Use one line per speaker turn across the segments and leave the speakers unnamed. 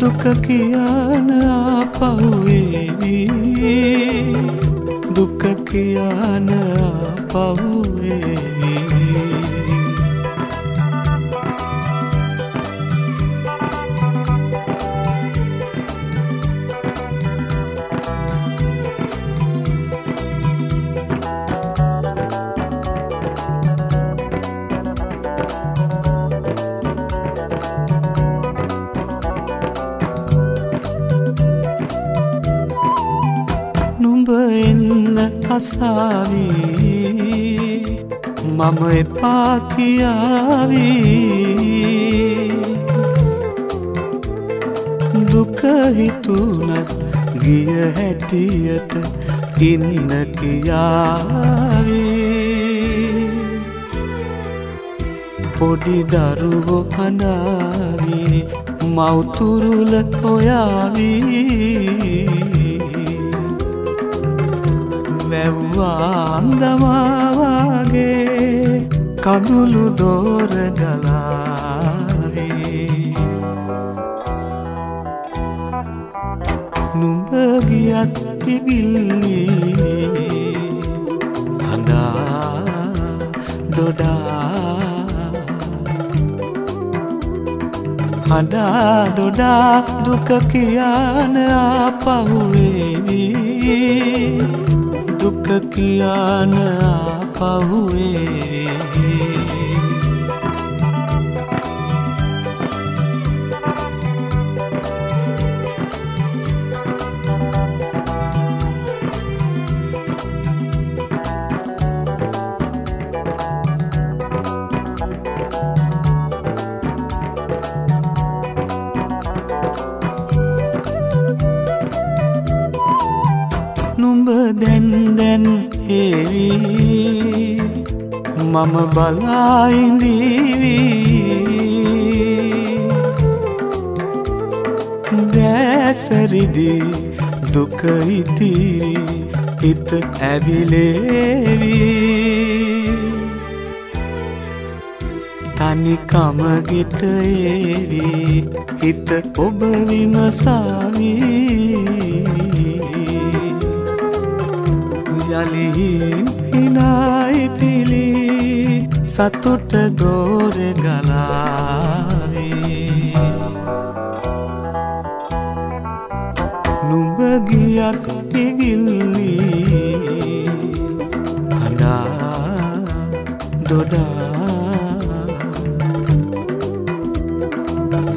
දුක කියන පහුවේවී දුක කියන පහුවේවී එන්න අසාවී මම එපා කියාවී. දුකහිතුනත් ගිය හැටියට ඉන්න කියාවී. පොඩි දරුවො හඬාවී මවතුරුල ඔයාවී වැව්වාන්දමාවාගේ කඳුළු දෝර ගලාවේ නුඹ ගියත් ඉගිල්ලී හඬා දොඩා. හඬා දොඩා දුක කියන පහුවේවී දුක කියන පහුවේ නුඹ දැන් දැන් ඒවී මම බලායිඳීවී දැසරිදී දුක ඉතිරි හිත ඇවිලේවී. තනිකමගෙට ඒවී හිත ඔබ විමසාවී. යළි හිනායි පිලි සතුට දෝර ගලාවේ. නුඹ ගියත් පිගිල්ලී හඬා දොඩා.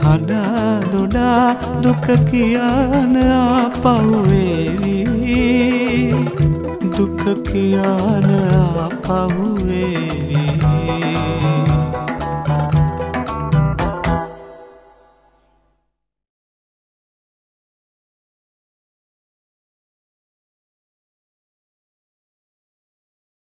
හඬා දොඩා දුක කියන පහුවේවී දුක කියන පහුවේ